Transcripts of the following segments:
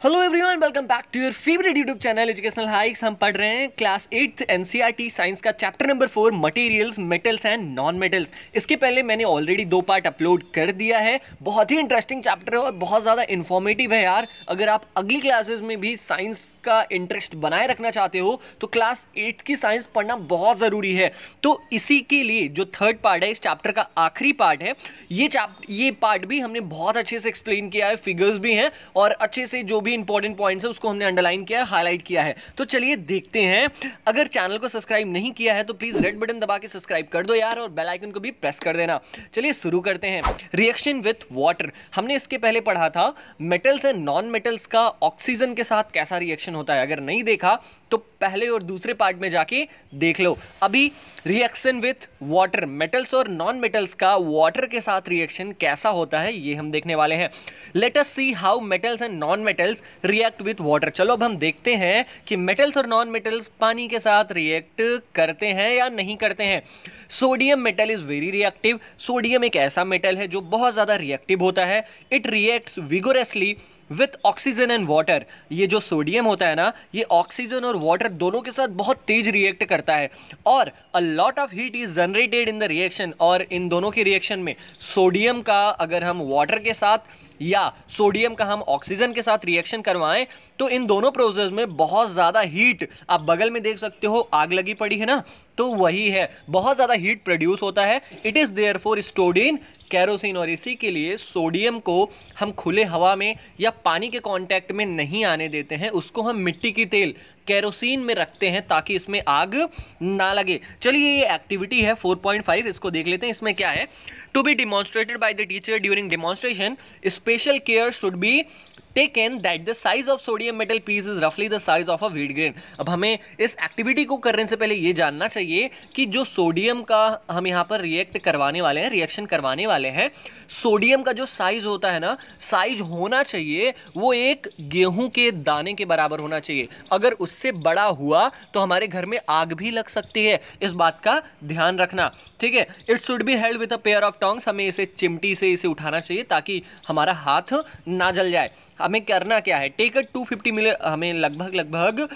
Hello everyone welcome back to your favourite YouTube channel educational hikes हम पढ़ रहे हैं क्लास एट्थ एनसीईआरटी साइंस का chapter number four materials metals and non metals इसके पहले मैंने ऑलरेडी दो पार्ट अपलोड कर दिया है। बहुत ही इंटरेस्टिंग चैप्टर है और बहुत ज़्यादा इन्फॉर्मेटिव है यार। अगर आप अगली क्लासेज में भी साइंस का इंटरेस्ट बनाए रखना चाहते हो तो क्लास एट्थ की साइंस पढ़ना बहुत ज़रूरी है। तो इसी के लिए जो थर्ड पार्ट है, इस चैप्टर का आखिरी पार्ट है, ये चैप्टर ये पार्ट भी हमने बहुत अच्छे से एक्सप्लेन किया है फिगर्स भी हैं और अच्छे से जो भी इंपॉर्टेंट पॉइंट्स है, उसको हमने अंडरलाइन किया है हाईलाइट किया है। तो चलिए देखते हैं। अगर चैनल को सब्सक्राइब नहीं किया है तो प्लीज़ रेड बटन दबा के सब्सक्राइब कर दो यार और बेल आइकन को भी प्रेस कर देना। चलिए शुरू करते हैं। रिएक्शन विथ वाटर हमने इसके पहले पढ़ा था मेटल्स एंड नॉन मेटल्स का ऑक्सीजन के साथ कैसा रिएक्शन होता है। अगर नहीं देखा तो पहले और दूसरे पार्ट में जाके देख लो। अभी रिएक्शन विथ वाटर मेटल्स और नॉन मेटल्स का वाटर के साथ रिएक्शन कैसा होता है, ये हम देखने वाले हैं। Let's see how metals and non metals react with water चलो अब हम देखते हैं कि मेटल्स और नॉन मेटल्स पानी के साथ रिएक्ट करते हैं या नहीं करते हैं। Sodium metal is very reactive sodium एक ऐसा मेटल है जो बहुत ज़्यादा रिएक्टिव होता है। It reacts vigorously with oxygen and water ये जो सोडियम होता है ना, ये ऑक्सीजन और वाटर दोनों के साथ बहुत तेज रिएक्ट करता है। और a lot of heat is generated in the reaction और इन दोनों के रिएक्शन में सोडियम का अगर हम वाटर के साथ या सोडियम का हम ऑक्सीजन के साथ रिएक्शन करवाएँ तो इन दोनों प्रोसेस में बहुत ज़्यादा हीट आप बगल में देख सकते हो, आग लगी पड़ी है ना तो वही है। बहुत ज़्यादा हीट प्रोड्यूस होता है। It is therefore stored in kerosene और इसी के लिए सोडियम को हम खुले हवा में या पानी के कांटेक्ट में नहीं आने देते हैं। उसको हम मिट्टी की तेल कैरोसिन में रखते हैं ताकि इसमें आग ना लगे। चलिए, ये एक्टिविटी है 4.5 इसको देख लेते हैं, इसमें क्या है? To be demonstrated by the teacher during demonstration special care should be taken that the size of sodium metal piece is रफली the size of a wheat grain अब हमें इस एक्टिविटी को करने से पहले ये जानना चाहिए कि जो सोडियम का हम यहाँ पर रिएक्ट करवाने वाले हैं रिएक्शन करवाने वाले हैं सोडियम का जो साइज़ होता है ना साइज़ होना चाहिए, वो एक गेहूँ के दाने के बराबर होना चाहिए। अगर उससे बड़ा हुआ तो हमारे घर में आग भी लग सकती है। इस बात का ध्यान रखना, ठीक है? It should be held with a pair of tongs हमें इसे चिमटी से इसे उठाना चाहिए ताकि हमारा हाथ ना जल जाए। हमें करना क्या है? टेक अ 250 मिली हमें लगभग लगभग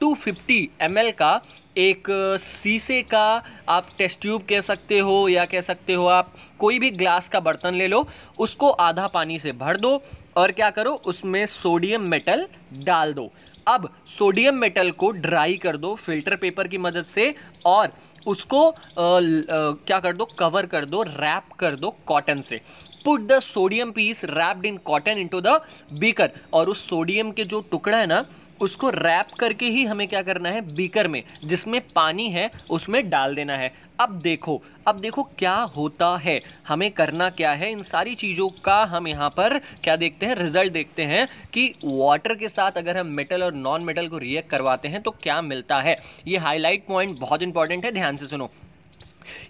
टू फिफ्टी एम का एक शीशे का आप टेस्ट ट्यूब कह सकते हो या कह सकते हो आप कोई भी ग्लास का बर्तन ले लो उसको आधा पानी से भर दो और क्या करो उसमें सोडियम मेटल डाल दो। अब सोडियम मेटल को ड्राई कर दो फ़िल्टर पेपर की मदद से और उसको आ, आ, क्या कर दो कवर कर दो रैप कर दो कॉटन से। Put the sodium piece wrapped in cotton into the beaker और उस सोडियम के जो टुकड़ा है ना, उसको रैप करके ही हमें क्या करना है? बीकर में, जिसमें पानी है, उसमें डाल देना है। अब देखो अब देखो क्या होता है। हमें करना क्या है? इन सारी चीज़ों का हम यहाँ पर क्या देखते हैं? रिज़ल्ट देखते हैं कि वाटर के साथ अगर हम मेटल और नॉन मेटल को रिएक्ट करवाते हैं तो क्या मिलता है? ये हाईलाइट पॉइंट बहुत इंपॉर्टेंट है, ध्यान से सुनो।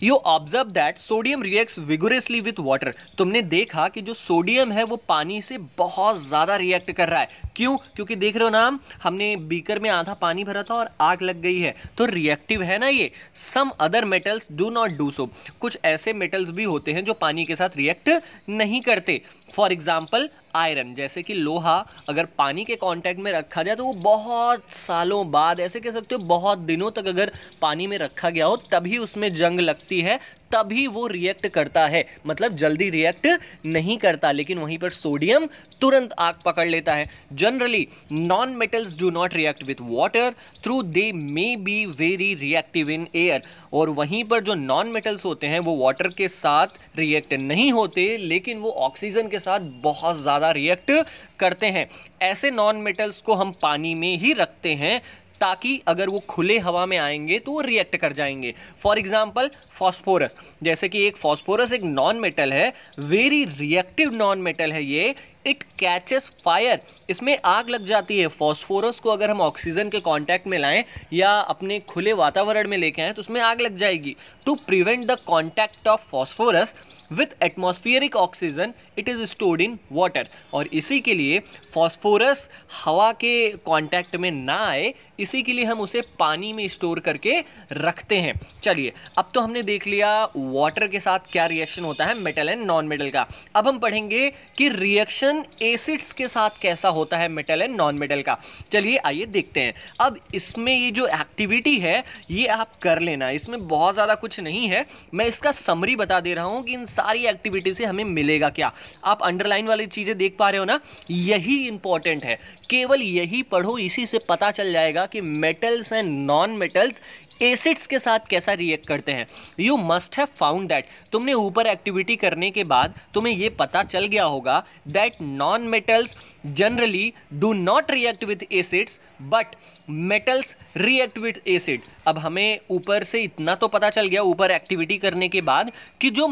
You observe that sodium reacts vigorously with water तुमने देखा कि जो सोडियम है, वो पानी से बहुत ज़्यादा रिएक्ट कर रहा है। क्यों? क्योंकि देख रहे हो ना हमने बीकर में आधा पानी भरा था और आग लग गई है। तो रिएक्टिव है ना ये? Some other metals do not do so कुछ ऐसे मेटल्स भी होते हैं जो पानी के साथ रिएक्ट नहीं करते। फॉर एग्ज़ाम्पल आयरन, जैसे कि लोहा अगर पानी के कांटेक्ट में रखा जाए तो वो बहुत सालों बाद, ऐसे कह सकते हो बहुत दिनों तक अगर पानी में रखा गया हो, तभी उसमें जंग लगती है, तभी वो रिएक्ट करता है। मतलब जल्दी रिएक्ट नहीं करता, लेकिन वहीं पर सोडियम तुरंत आग पकड़ लेता है। Generally non metals do not react with water through they may be very reactive in air और वहीं पर जो नॉन मेटल्स होते हैं, वो वाटर के साथ रिएक्ट नहीं होते, लेकिन वो ऑक्सीजन के साथ बहुत ज़्यादा रिएक्ट करते हैं। ऐसे नॉन मेटल्स को हम पानी में ही रखते हैं ताकि अगर वो खुले हवा में आएँगे तो वो रिएक्ट कर जाएँगे। फॉर एग्ज़ाम्पल फॉस्फोरस जैसे कि एक फॉस्फोरस एक नॉन मेटल है वेरी रिएक्टिव नॉन मेटल है ये। It catches fire. इसमें आग लग जाती है। फॉस्फोरस को अगर हम ऑक्सीजन के कांटेक्ट में लाएँ या अपने खुले वातावरण में लेके आएँ तो उसमें आग लग जाएगी। To prevent the contact of phosphorus with atmospheric oxygen it is stored in water और इसी के लिए फॉस्फोरस हवा के कांटेक्ट में ना आए, इसी के लिए हम उसे पानी में स्टोर करके रखते हैं। चलिए, अब तो हमने देख लिया वाटर के साथ क्या रिएक्शन होता है मेटल एंड नॉन मेटल का। अब हम पढ़ेंगे कि रिएक्शन रिएक्शन एसिड्स के साथ कैसा होता है मेटल एंड नॉन मेटल का? चलिए आइए देखते हैं। अब इसमें ये जो एक्टिविटी है, ये आप कर लेना। इसमें बहुत ज़्यादा कुछ नहीं है। मैं इसका समरी बता दे रहा हूँ कि इन सारी एक्टिविटी से हमें मिलेगा क्या। आप अंडरलाइन वाली चीज़ें देख पा रहे हो ना? यही इंपॉर्टेंट है। केवल यही पढ़ो, इसी से पता चल जाएगा कि metals and non metals acids के साथ कैसा रिएक्ट करते हैं? You must have found that तुमने ऊपर एक्टिविटी करने के बाद तुम्हें ये पता चल गया होगा that non metals generally do not react with acids but metals react with acid अब हमें ऊपर से इतना तो पता चल गया, ऊपर एक्टिविटी करने के बाद कि जो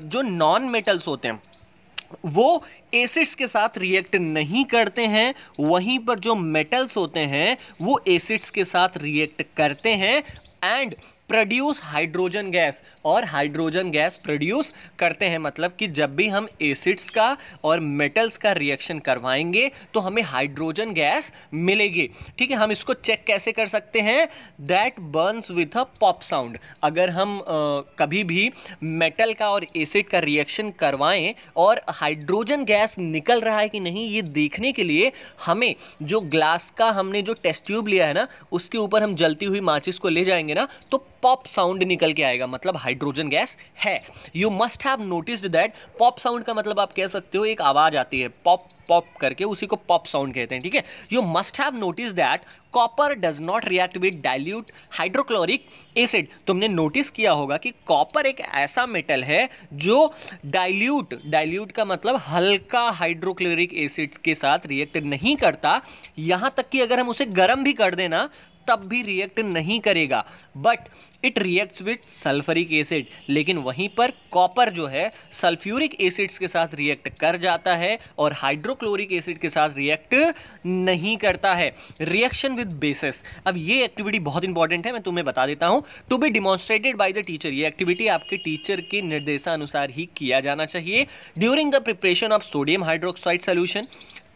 जो नॉन मेटल्स होते हैं वो एसिड्स के साथ रिएक्ट नहीं करते हैं, वहीं पर जो मेटल्स होते हैं, वो एसिड्स के साथ रिएक्ट करते हैं एंड प्रोड्यूस हाइड्रोजन गैस और हाइड्रोजन गैस प्रोड्यूस करते हैं। मतलब कि जब भी हम एसिड्स का और मेटल्स का रिएक्शन करवाएँगे तो हमें हाइड्रोजन गैस मिलेगी। ठीक है हम इसको चेक कैसे कर सकते हैं? That burns with a pop sound अगर हम आ, कभी भी मेटल का और एसिड का रिएक्शन करवाएँ और हाइड्रोजन गैस निकल रहा है कि नहीं ये देखने के लिए हमें जो ग्लास का हमने जो टेस्ट ट्यूब लिया है ना उसके ऊपर हम जलती हुई माचिस को ले जाएँगे ना तो पॉप साउंड निकल के आएगा मतलब हाइड्रोजन गैस है। You must have noticed that pop sound का मतलब आप कह सकते हो एक आवाज़ आती है पॉप पॉप करके उसी को पॉप साउंड कहते हैं, ठीक है? You must have notice that copper does not react with dilute hydrochloric acid तुमने नोटिस किया होगा कि कॉपर एक ऐसा मेटल है जो डाइल्यूट डाइल्यूट का मतलब हल्का हाइड्रोक्लोरिक एसिड के साथ रिएक्ट नहीं करता। यहाँ तक कि अगर हम उसे गर्म भी कर देना तब भी रिएक्ट नहीं करेगा। But it reacts with sulphuric acid लेकिन वहीं पर कॉपर जो है सल्फ्यूरिक एसिड्स के साथ रिएक्ट कर जाता है और हाइड्रोक्लोरिक एसिड के साथ रिएक्ट नहीं करता है। रिएक्शन विद बेसिस अब ये एक्टिविटी बहुत इंपॉर्टेंट है, मैं तुम्हें बता देता हूँ। To be demonstrated by the teacher ये एक्टिविटी आपके टीचर के निर्देशानुसार ही किया जाना चाहिए। During the preparation of sodium hydroxide solution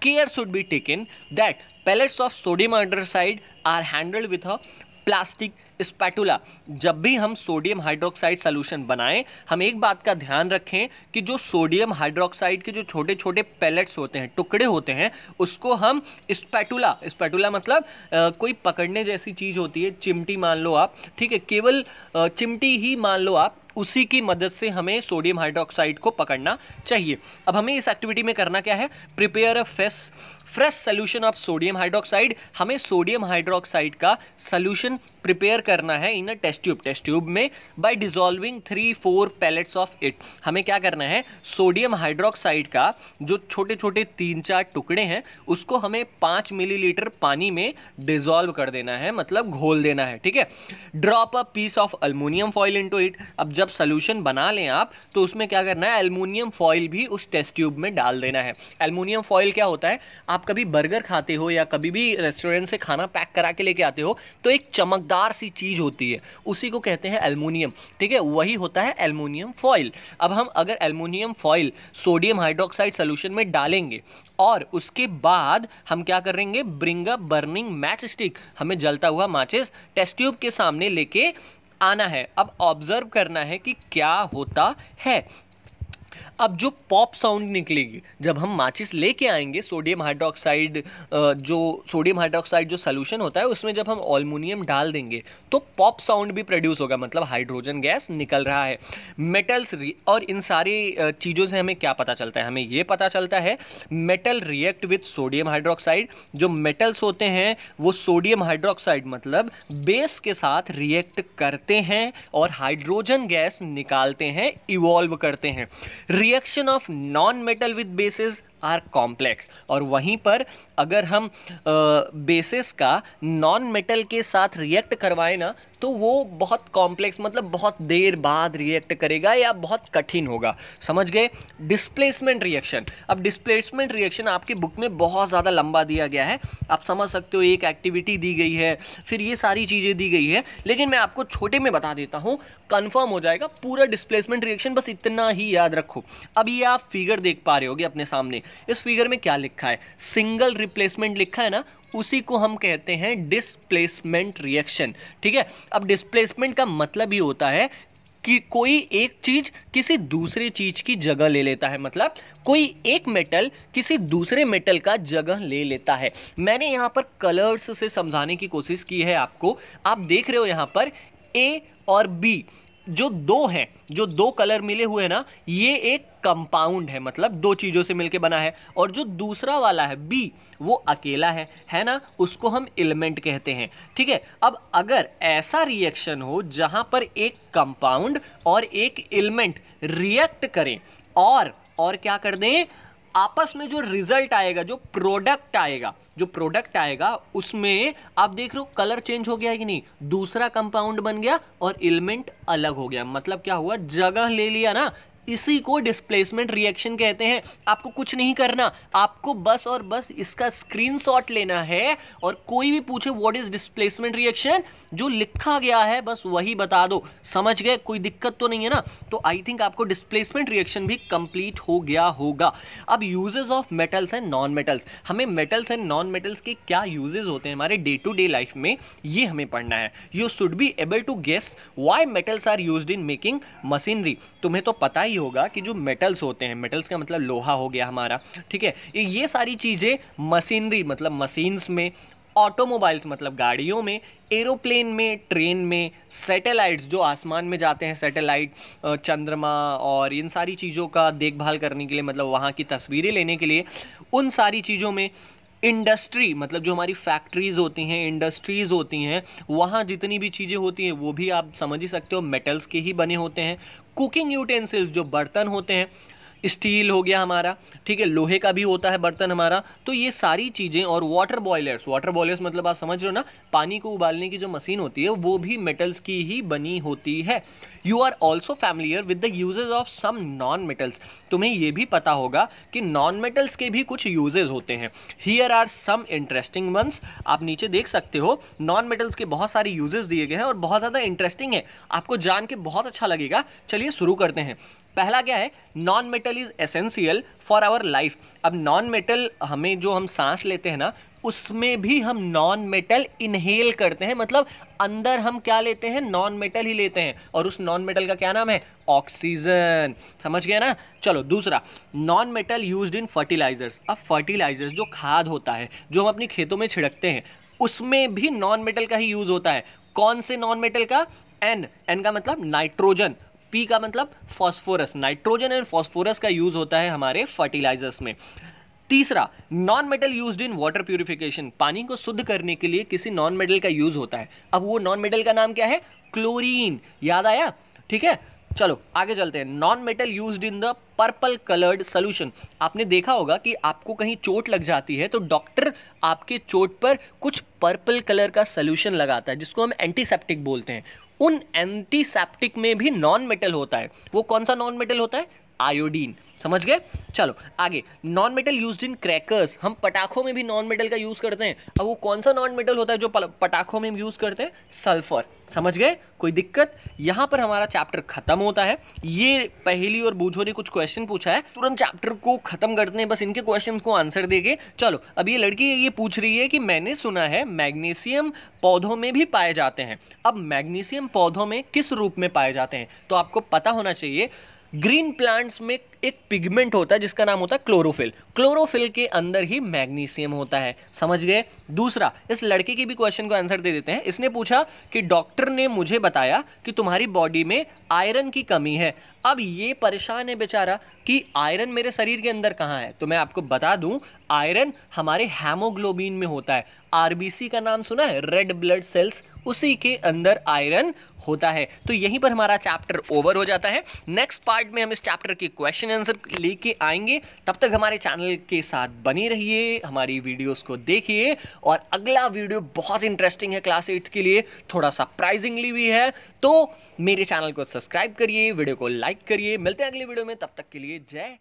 care should be taken that pellets of sodium hydroxide are handled with a plastic spatula जब भी हम सोडियम हाइड्रोक्साइड सोल्यूशन बनाएँ हम एक बात का ध्यान रखें कि जो सोडियम हाइड्रोक्साइड के जो छोटे छोटे पैलेट्स होते हैं टुकड़े होते हैं उसको हम स्पैटुला स्पैटुला मतलब आ, कोई पकड़ने जैसी चीज़ होती है चिमटी मान लो आप ठीक है केवल चिमटी ही मान लो आप उसी की मदद से हमें सोडियम हाइड्रोक्साइड को पकड़ना चाहिए। अब हमें इस एक्टिविटी में करना क्या है? Prepare a face fresh solution of sodium hydroxide हमें सोडियम हाइड्रोक्साइड का सोल्यूशन प्रिपेयर करना है in a test tube test tube में by dissolving three four pellets of it हमें क्या करना है? सोडियम हाइड्रोक्साइड का जो छोटे छोटे तीन चार टुकड़े हैं, उसको हमें पाँच मिलीलीटर पानी में डिजोल्व कर देना है मतलब घोल देना है, ठीक है? Drop a piece of aluminium foil into it अब जब सोल्यूशन बना लें आप तो उसमें क्या करना है एल्मोनियम फॉइल भी उस टेस्ट ट्यूब में डाल देना है। एल्मोनियम फॉइल क्या होता है, आप कभी बर्गर खाते हो या कभी भी रेस्टोरेंट से खाना पैक करा के लेके आते हो तो एक चमकदार सी चीज़ होती है। उसी को कहते हैं एल्मोनियम ठीक है? वही होता है एल्मोनियम फॉइल अब हम अगर aluminium foil sodium hydroxide solution में डालेंगे, और उसके बाद हम क्या करेंगे? Bring a burning match stick हमें जलता हुआ माचिस टेस्ट ट्यूब के सामने लेके आना है। अब ऑब्ज़र्व करना है कि क्या होता है। अब जो पॉप साउंड निकलेगी, जब हम माचिस लेके आएँगे सोडियम हाइड्रोक्साइड जो सोडियम हाइड्रोक्साइड जो सोल्यूशन होता है, उसमें जब हम ऑलमोनियम डाल देंगे तो पॉप साउंड भी प्रोड्यूस होगा। मतलब हाइड्रोजन गैस निकल रहा है। मेटल्स और इन सारी चीज़ों से हमें क्या पता चलता है? हमें ये पता चलता है metal react with sodium hydroxide जो मेटल्स होते हैं, वो सोडियम हाइड्रोक्साइड मतलब बेस के साथ रिएक्ट करते हैं और हाइड्रोजन गैस निकालते हैं इवॉल्व करते हैं। Reaction of non metal with bases are complex. और वहीं पर अगर हम बेसिस का नॉन मेटल के साथ रिएक्ट करवाएँ ना तो वो बहुत कॉम्प्लेक्स मतलब बहुत देर बाद रिएक्ट करेगा या बहुत कठिन होगा। समझ गए? डिस्प्लेसमेंट रिएक्शन अब डिस्प्लेसमेंट रिएक्शन आपकी बुक में बहुत ज़्यादा लंबा दिया गया है। आप समझ सकते हो, एक एक्टिविटी दी गई है, फिर ये सारी चीज़ें दी गई है। लेकिन मैं आपको छोटे में बता देता हूँ कन्फर्म हो जाएगा, पूरा डिस्प्लेसमेंट रिएक्शन बस इतना ही याद रखो। अब ये आप फिगर देख पा रहे होगे अपने सामने। इस फिगर में क्या लिखा है? सिंगल रिप्लेसमेंट लिखा है ना? उसी को हम कहते हैं डिस्प्लेसमेंट रिएक्शन ठीक है? अब डिस्प्लेसमेंट का मतलब ही होता है कि कोई एक चीज़ किसी दूसरे चीज़ की जगह ले लेता है। मतलब कोई एक मेटल किसी दूसरे मेटल का जगह ले लेता है। मैंने यहाँ पर कलर्स से समझाने की कोशिश की है आपको। आप देख रहे हो यहाँ पर ए और बी जो दो हैं, जो दो कलर मिले हुए हैं ना, ये एक कंपाउंड है मतलब दो चीज़ों से मिलके बना है। और जो दूसरा वाला है बी वो अकेला है है ना? उसको हम एलिमेंट कहते हैं, ठीक है? अब अगर ऐसा रिएक्शन हो जहाँ पर एक कंपाउंड और एक एलिमेंट रिएक्ट करें, और और क्या कर दें? आपस में जो रिज़ल्ट आएगा, जो प्रोडक्ट आएगा, जो प्रोडक्ट आएगा, उसमें आप देख रहे हो कलर चेंज हो गया कि नहीं? दूसरा कंपाउंड बन गया और एलिमेंट अलग हो गया। मतलब क्या हुआ? जगह ले लिया ना इसी को डिस्प्लेसमेंट रिएक्शन कहते हैं। आपको कुछ नहीं करना। आपको बस और बस इसका स्क्रीनशॉट लेना है और कोई भी पूछे व्हाट इज़ डिस्प्लेसमेंट रिएक्शन जो लिखा गया है, बस वही बता दो। समझ गए? कोई दिक्कत तो नहीं है ना? तो आई थिंक आपको डिस्प्लेसमेंट रिएक्शन भी कंप्लीट हो गया होगा। अब uses of metals and non metals हमें मेटल्स एंड नॉन मेटल्स के क्या यूजेस होते हैं हमारे डे टू डे लाइफ में? ये हमें पढ़ना है। You should be able to guess why metals are use in making machinery तुम्हें तो पता ही होगा कि जो मेटल्स होते हैं मेटल्स का मतलब लोहा हो गया हमारा, ठीक है? ये सारी चीज़ें मशीनरी मतलब मशीन्स में ऑटोमोबाइल्स मतलब गाड़ियों में एरोप्लेन में ट्रेन में सैटेलाइट्स जो आसमान में जाते हैं सैटेलाइट चंद्रमा और इन सारी चीज़ों का देखभाल करने के लिए मतलब वहाँ की तस्वीरें लेने के लिए, उन सारी चीज़ों में इंडस्ट्री मतलब जो हमारी फैक्ट्रीज होती हैं इंडस्ट्रीज़ होती हैं, वहाँ जितनी भी चीज़ें होती हैं, वो भी आप समझ ही सकते हो मेटल्स के ही बने होते हैं। कुकिंग यूटेंसिल्स जो बर्तन होते हैं स्टील हो गया हमारा, ठीक है, लोहे का भी होता है बर्तन हमारा तो ये सारी चीज़ें और वाटर बॉयलर्स वाटर बॉयलर्स मतलब आप समझ रहे हो ना, पानी को उबालने की जो मशीन होती है, वो भी मेटल्स की ही बनी होती है। You are also familiar with the uses of some non metals तुम्हें ये भी पता होगा कि नॉन मेटल्स के भी कुछ यूजेज होते हैं। Here are some interesting ones आप नीचे देख सकते हो नॉन मेटल्स के बहुत सारे यूजेज दिए गए हैं और बहुत ज़्यादा इंटरेस्टिंग है। आपको जान के बहुत अच्छा लगेगा। चलिए शुरू करते हैं। पहला क्या है? Non metal is essential for our life अब नॉन मेटल हमें जो हम सांस लेते हैं ना, उसमें भी हम नॉन मेटल इनहेल करते हैं। मतलब अंदर हम क्या लेते हैं? नॉन मेटल ही लेते हैं। और उस नॉन मेटल का क्या नाम है? ऑक्सीजन समझ गया ना? चलो, दूसरा। Non metal used in fertilisers अब फर्टिलाइजर्स जो खाद होता है, जो हम अपने खेतों में छिड़कते हैं, उसमें भी नॉन मेटल का ही यूज़ होता है। कौन से नॉन मेटल का? एन एन का मतलब नाइट्रोजन पी का मतलब फॉस्फोरस नाइट्रोजन एंड फॉस्फोरस का यूज़ होता है हमारे फर्टिलाइजर्स में। तीसरा non metal used in water purification पानी को शुद्ध करने के लिए किसी नॉन मेटल का यूज़ होता है। अब वो नॉन मेटल का नाम क्या है? क्लोरीन याद आया? ठीक है? चलो, आगे चलते हैं। Non metal use in the purple coloured solution आपने देखा होगा कि आपको कहीं चोट लग जाती है तो डॉक्टर आपके चोट पर कुछ पर्पल कलर का सोल्यूशन लगाता है, जिसको हम एंटीसेप्टिक बोलते हैं। उन एंटीसेप्टिक में भी नॉन मेटल होता है। वो कौन सा नॉन मेटल होता है? आयोडीन। समझ गए? चलो, आगे। Non metal use in crackers हम पटाखों में भी नॉन मेटल का यूज़ करते हैं। अब वो कौन सा नॉन मेटल होता है जो पटाखों में यूज़ करते हैं? सल्फ़र समझ गए? कोई दिक्कत? यहाँ पर हमारा चैप्टर खत्म होता है। ये पहली और बूझो ने कुछ क्वेश्चन पूछा है। तुरंत चैप्टर को खत्म करते हैं। बस इनके क्वेश्चन को आंसर देके चलो, अब ये लड़की ये पूछ रही है कि मैंने सुना है मैग्नीशियम पौधों में भी पाए जाते हैं। अब मैग्नीशियम पौधों में किस रूप में पाए जाते हैं? तो आपको पता होना चाहिए ग्रीन प्लांट्स में एक पिगमेंट होता है जिसका नाम होता है क्लोरोफिल। क्लोरोफिल के अंदर ही मैग्नीशियम होता है। समझ गए? दूसरा, इस लड़के की भी क्वेश्चन को आंसर दे देते हैं। इसने पूछा कि डॉक्टर ने मुझे बताया कि तुम्हारी बॉडी में आयरन की कमी है। अब ये परेशान है बेचारा कि आयरन मेरे शरीर के अंदर कहाँ है? तो मैं आपको बता दूँ आयरन हमारे हेमोग्लोबिन में होता है। आरबीसी का नाम सुना है? रेड ब्लड सेल्स उसी के अंदर आयरन होता है। तो यहीं पर हमारा चैप्टर ओवर हो जाता है। नेक्स्ट पार्ट में हम इस चैप्टर के क्वेश्चन आंसर लेके आएँगे। तब तक हमारे चैनल के साथ बनी रहिए, हमारी वीडियोस को देखिए और अगला वीडियो बहुत इंटरेस्टिंग है क्लास एट्थ के लिए। थोड़ा सरप्राइजिंगली भी है। तो मेरे चैनल को सब्सक्राइब करिए वीडियो को लाइक करिए। मिलते हैं अगले वीडियो में। तब तक के लिए जय